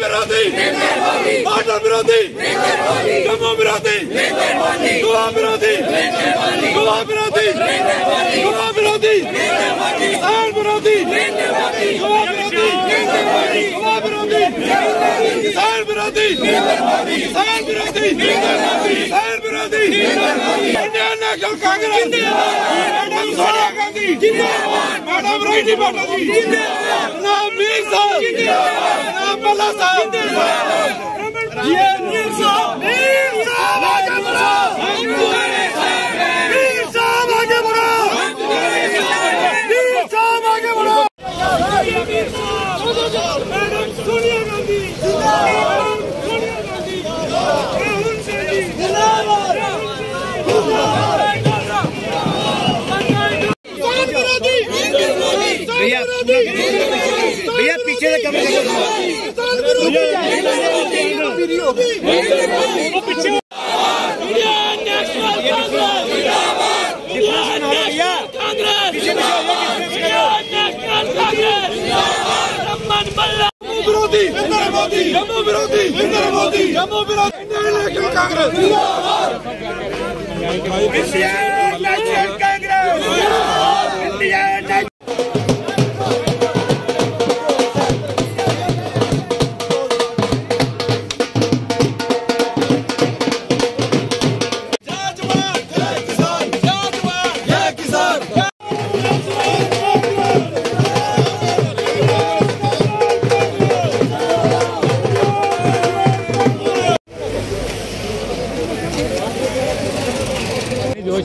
विरोधी पाटन विरोधी जम्मू विरोधी गोवा विरोधी गोवा विरोधी गोवा विरोधी किसान विरोधी गोवा विरोधी गोवा विरोधी किसान विरोधी किसान विरोधी किसान विरोधी national Congress madam Sonia Gandhi madam Rohini Bata ji नाम मीर साहब नाम बल्ला साहब ये मीर साहब। मीर साहब आगे बढ़ो। मीर साहब आगे बढ़ो। मीर साहब आगे बढ़ो। मैडम सोनिया गांधी विरोधी मोदी जम्मू विरोधी मोदी जम्मू विरोधी कांग्रेस।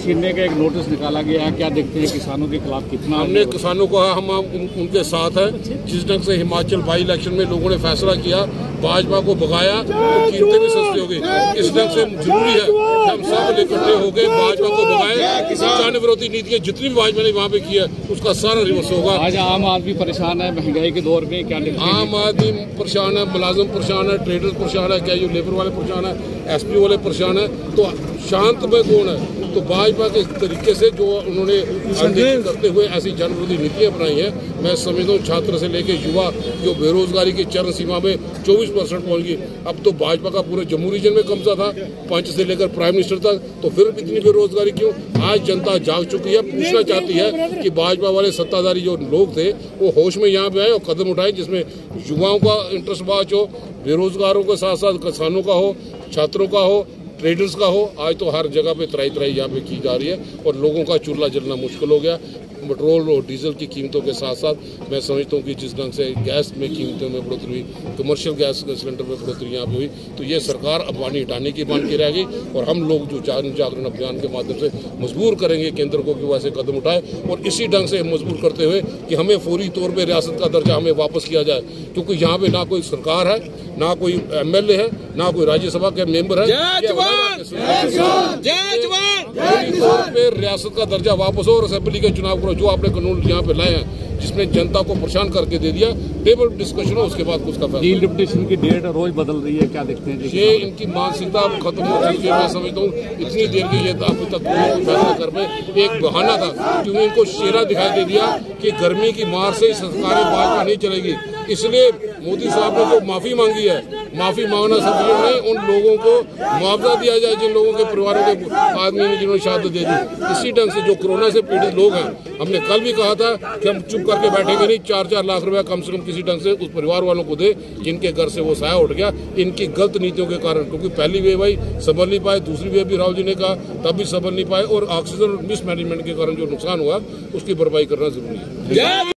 छीनने का एक नोटिस निकाला गया है। क्या देखते हैं किसानों के खिलाफ कितना हमने किसानों को हम उन, उनके साथ है। जिस ढंग से हिमाचल बाई इलेक्शन में लोगों ने फैसला किया भाजपा को भगाया तो कीमतें भी सस्ती हो गई इस ढंग से ज़रूरी है कि हम सब इकट्ठे होकर भाजपा को भगाए। किसान विरोधी नीतियाँ जितनी भी भाजपा ने वहाँ पे की है उसका सारा रिवर्स होगा। आज आम आदमी परेशान है महँगाई के दौर में क्या आम आदमी परेशान है मुलाजम परेशान है ट्रेडर्स परेशान है क्या जो लेबर वाले परेशान है एसपी वाले परेशान है। तो शांत में कौन है? तो भाजपा के तरीके से जो उन्होंने करते हुए ऐसी जन विरोधी नीतियाँ बनाई हैं। मैं समझता हूँ छात्र से लेकर युवा जो बेरोजगारी की चरण सीमा में 24 परसेंट पहुँच गई। अब तो भाजपा का पूरे जम्मू रीजन में कब्जा था। पंच से लेकर प्राइम मिनिस्टर तक। तो फिर इतनी बेरोजगारी क्यों? आज जनता जाग चुकी है। पूछना चाहती है कि भाजपा वाले सत्ताधारी जो लोग थे वो होश में यहाँ पे आए और कदम उठाए जिसमें युवाओं का इंटरेस्ट बाच हो बेरोजगारों के साथ साथ किसानों का हो छात्रों का हो ट्रेडर्स का हो आज तो हर जगह पे तराई तराई यहाँ पे की जा रही है और लोगों का चूल्हा जलना मुश्किल हो गया। पेट्रोल और डीजल की कीमतों के साथ साथ मैं समझता हूँ कि जिस ढंग से गैस में कीमतों में बढ़ोतरी हुई कमर्शियल गैस के सिलेंडर में बढ़ोतरी यहाँ पे हुई तो ये सरकार अफवानी हटाने की मान के रहेगी और हम लोग जो जन जागरण अभियान के माध्यम से मजबूर करेंगे केंद्र को कि वैसे कदम उठाए और इसी ढंग से मजबूर करते हुए कि हमें फौरी तौर पर रियासत का दर्जा हमें वापस किया जाए क्योंकि यहाँ पे ना कोई सरकार है ना कोई एमएलए है ना कोई राज्यसभा के मेंबर है। पे रियासत का दर्जा वापस हो और असेंबली के चुनाव करो जो आपने कानून यहाँ पे लाए हैं जिसने जनता को परेशान करके दे दिया टेबल डिस्कशन हो उसके बाद उसका फैसला। डिप्टेशन की डेट रोज बदल रही है क्या देखते हैं ये इनकी मानसिकता खत्म हो चुकी है मैं समझता हूँ इतनी देर की ये अभी तक फैसला कर में एक बहाना था क्योंकि इनको शेरा दिखाई दे दिया कि गर्मी की मार से सरकारी भाजपा नहीं चलेगी। इसलिए मोदी साहब ने जो माफ़ी मांगी है, माफ़ी मांगना सफल नहीं उन लोगों को मुआवजा दिया जाए जिन लोगों के परिवारों के आदमी ने जिन्होंने शहादत दे दी। इसी ढंग से जो कोरोना से पीड़ित लोग हैं, हमने कल भी कहा था कि हम चुप करके बैठेंगे नहीं चार चार लाख रुपया कम से कम किसी ढंग से उस परिवार वालों को दे, जिनके घर से वो साया उठ गया। इनकी गलत नीतियों के कारण, क्योंकि पहली वेव आई संभल नहीं पाए, दूसरी वेव भी राहुल जी ने कहा, तब भी संभल नहीं पाए और ऑक्सीजन मिसमैनेजमेंट के कारण जो नुकसान हुआ, उसकी भरपाई करना ज़रूरी है।